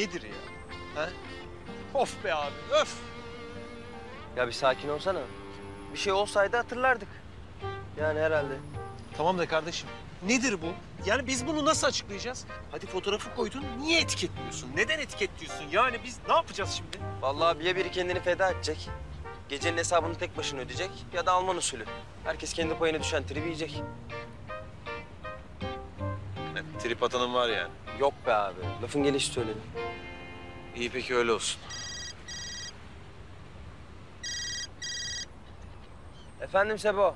nedir ya? Ha? Of be abi, öf! Ya bir sakin olsana. Bir şey olsaydı hatırlardık. Yani herhalde. Tamam da kardeşim, nedir bu? Yani biz bunu nasıl açıklayacağız? Hadi fotoğrafı koydun, niye etiketliyorsun? Neden etiketliyorsun? Yani biz ne yapacağız şimdi? Vallahi ya biri kendini feda edecek. Gecenin hesabını tek başına ödeyecek ya da Alman usulü. Herkes kendi payına düşen tribi yiyecek. Trip atanın var yani. Yok be abi. Lafın gelişi söyledim. İyi peki öyle olsun. Efendim Sebo.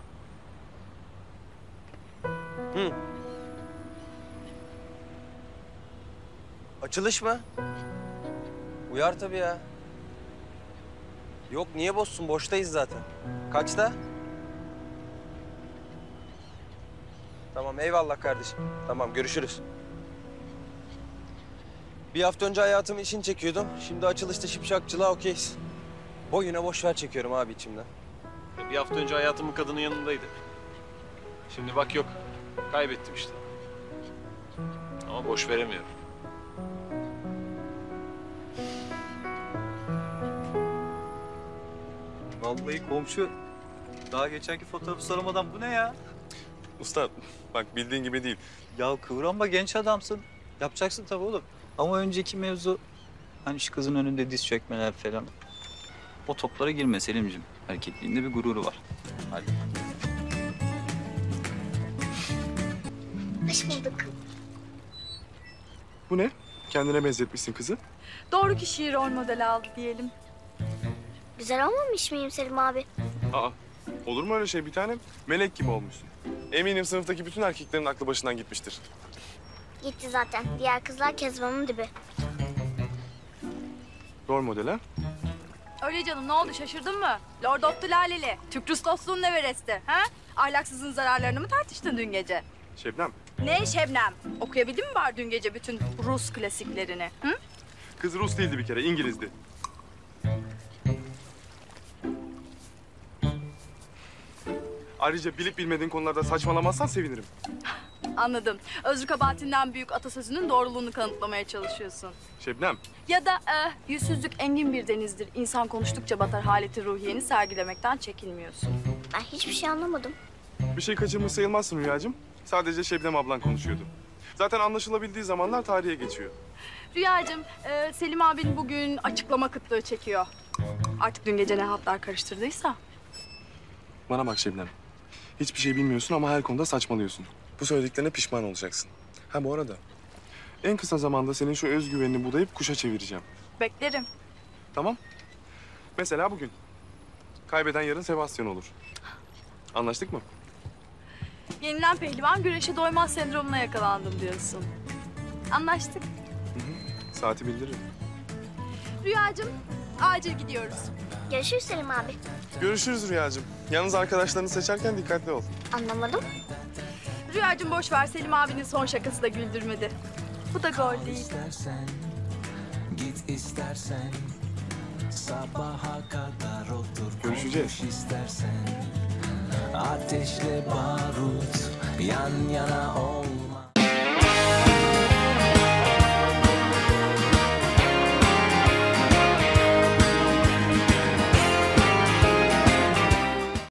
Hı. Açılış mı? Uyar tabii ya. Yok niye bozsun? Boştayız zaten. Kaçta? Tamam eyvallah kardeşim. Tamam görüşürüz. Bir hafta önce hayatımın işini çekiyordum. Şimdi açılışta şipşakçılığa okeyiz. Boyuna boş ver çekiyorum abi içimden. Bir hafta önce hayatımın kadının yanındaydı. Şimdi bak yok, kaybettim işte. Ama boş veremiyorum. Vallahi komşu daha geçenki fotoğrafı soramadan bu ne ya? Usta bak bildiğin gibi değil. Ya kıvranma genç adamsın. Yapacaksın tabii oğlum. Ama önceki mevzu hani şu kızın önünde diz çökmeler falan. O toplara girme Selim'cim. Erkekliğinde bir gururu var. Hadi. Hoş bulduk. Bu ne? Kendine benzetmişsin kızı. Doğru kişiyi rol model aldı diyelim. Güzel olmamış mıyım Selim abi? Aa olur mu öyle şey bir tanem? Melek gibi olmuşsun. Eminim sınıftaki bütün erkeklerin aklı başından gitmiştir. Gitti zaten. Diğer kızlar Kezban'ın dibi. Rol model ha? Öyle canım ne oldu şaşırdın mı? Lord of the Laleli. Türk Rus dostluğunun Everest'i. Ha? Ahlaksızın zararlarını mı tartıştın dün gece? Şebnem, Ne Şebnem? Okuyabildin mi var dün gece bütün Rus klasiklerini? Hı? kız Rus değildi bir kere, İngilizdi. Ayrıca bilip bilmediğin konularda saçmalamazsan sevinirim. Anladım. Özrü kabahatinden büyük atasözünün doğruluğunu kanıtlamaya çalışıyorsun. Şebnem, Ya da e, yüzsüzlük engin bir denizdir. İnsan konuştukça batar haleti ruhiyeni sergilemekten çekinmiyorsun. Ben hiçbir şey anlamadım. bir şey kaçırmış sayılmazsın Rüyacığım. Sadece Şebnem ablan konuşuyordu. Zaten anlaşılabildiği zamanlar tarihe geçiyor. Rüyacığım, e, Selim abin bugün açıklama kıtlığı çekiyor. Artık dün gece ne hatlar karıştırdıysa. Bana bak Şebnem. Hiçbir şey bilmiyorsun ama her konuda saçmalıyorsun. Bu söylediklerine pişman olacaksın. Ha bu arada en kısa zamanda senin şu özgüvenini budayıp kuşa çevireceğim. Beklerim. Tamam? Mesela bugün. Kaybeden yarın Sebastian olur. Anlaştık mı? Yenilen pehlivan güreşe doymaz sendromuna yakalandım diyorsun. Anlaştık. Saati bildiririm. Rüyacığım, acil gidiyoruz. Görüşürüz Selim abi. Görüşürüz Rüyacığım. Yalnız arkadaşlarını seçerken dikkatli ol. Anlamadım. Rüyacığım boş ver, Selim abinin son şakası da güldürmedi. Bu da gol değil. İstersen git istersen sabaha kadar otur Görüşeceğiz. konuş istersen ateşle barut yan yana ol